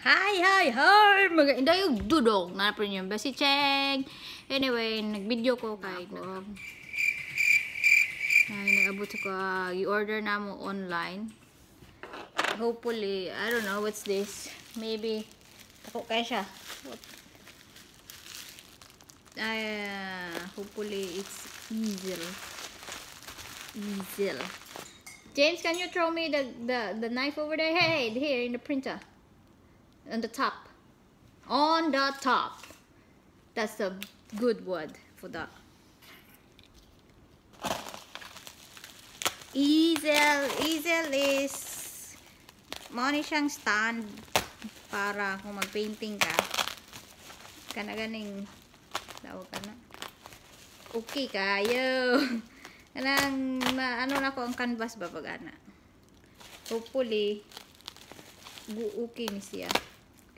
Hi, hi, hi! Mga inday yung dudong. Nanapin niyo ba si Cheng? Anyway, nag-video ko kay ko. Ay, nag-abot ko. I-order na mo online. Hopefully, I don't know what's this. Maybe, ako kaya siya. What? Ay, uh, hopefully, it's easy. Easy. James, can you throw me the, the, the knife over there? Hey, hey, here in the printer. On the top. On the top. That's a good word for that. Easel. Easel is money siyang stand para kung mag-painting ka. Kana ganing tawag ka na. Okay kayo. Kanang ano na ko ang canvas ba pag ana. Hopefully okay ni siya.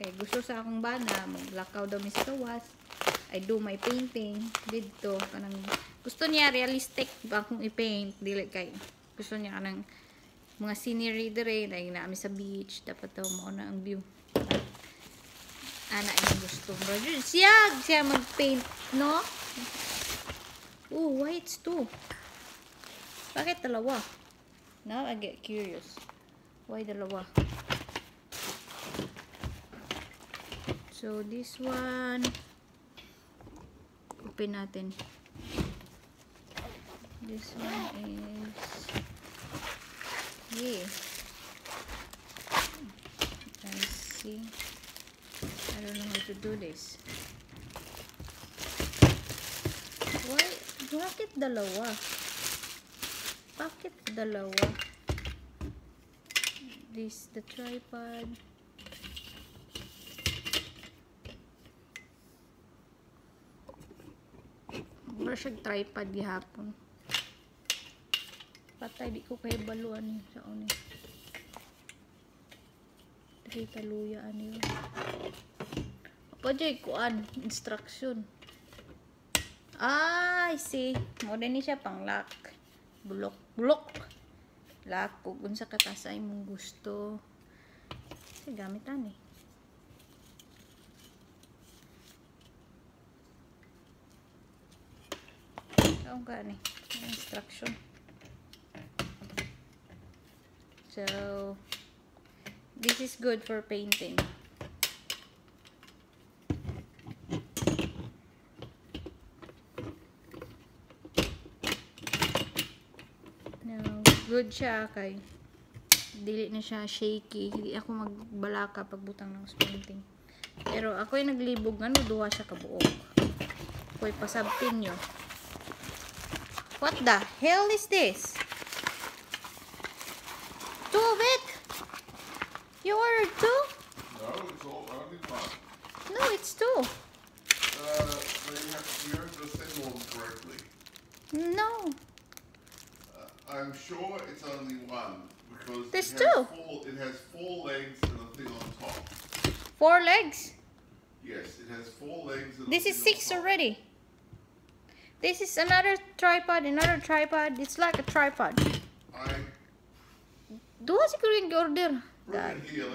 Kay gusto sa akong bana, maglakaw daw mi sa gawas. I do my painting. Dito kanang gusto niya realistic ba kung i-paint? Dili kay gusto niya kanang mga scenery dire like na sa beach dapat daw mo na ang view. Ana yung gusto. Bro siya siya mag-paint no? Oh why it's two bakit dalawa? Now I get curious. Why dalawa So, this one, open natin. This one is, yeah. I see. I don't know how to do this. Why? Bakit dalawa? Bakit dalawa? This, the tripod. Mura siya tripod gihapon. Patay, di ko kay baluan sa uni. Dili taluya yun. Apa dyan, kuan, instruction. Ah, I see. Mo ni siya pang lock. Bulok, bulok. Lock, kung unsa katasay mong gusto. Kasi gamitan eh. Saan ka ni? Instruction. So, this is good for painting. No, good siya kay dili na siya shaky. Hindi ako magbalaka pagbutang ng painting. Pero ako yung naglibog nga, duha siya kabuok. Ako'y pasabtin nyo. What the hell is this? Two of it? You ordered two? No, it's all only one. No, it's two. Uh, they have, you have to assemble them correctly. No. Uh, I'm sure it's only one because There's it has two. Four, it has four legs and a thing on top. Four legs. Yes, it has four legs and This a is thing six on top. already. This is another tripod, another tripod. It's like a tripod. I Duha siguro yung order. here.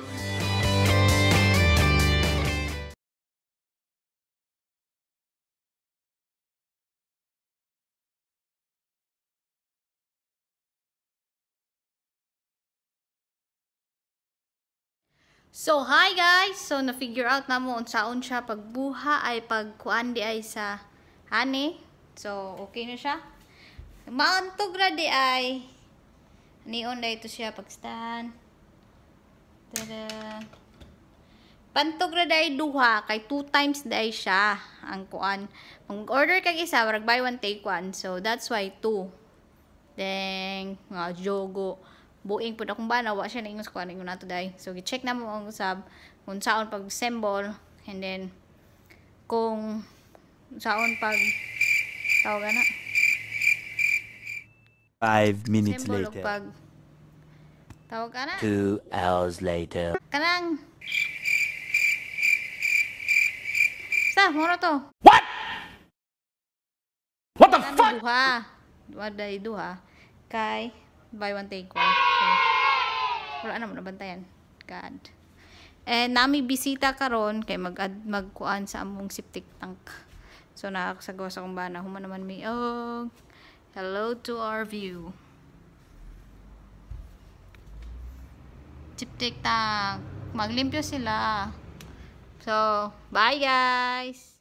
So, hi guys! So, na-figure out na mo unsaon siya pagbuha ay pagkuan di ay sa honey. So, okay na siya. Maantog ra di ay nion na ito siya pag-stand. Tada! Pantog ra dai duha kay two times dai siya ang kuan. Mag-order kag isa, warag buy one take one. So, that's why two. Then, nga jogo buing pud akong bana wa siya na ingos ko ano nato dai so gi-check na mo ang usab kung saon pag assemble and then kung saon pag tawag na. Five minutes assemble og later. pag tawag ka na. Two hours later. kanang. Sa mo to. What? What the Kami duha duha. Dai duha. Kay buy one take one. So wala na mo nabantayan. God. And nami bisita karon kay mag magkuan sa among septic tank. So nakakasagawa sa kung bana human naman mi og hello to our view. Septic tank. Maglimpyo sila. So, bye guys.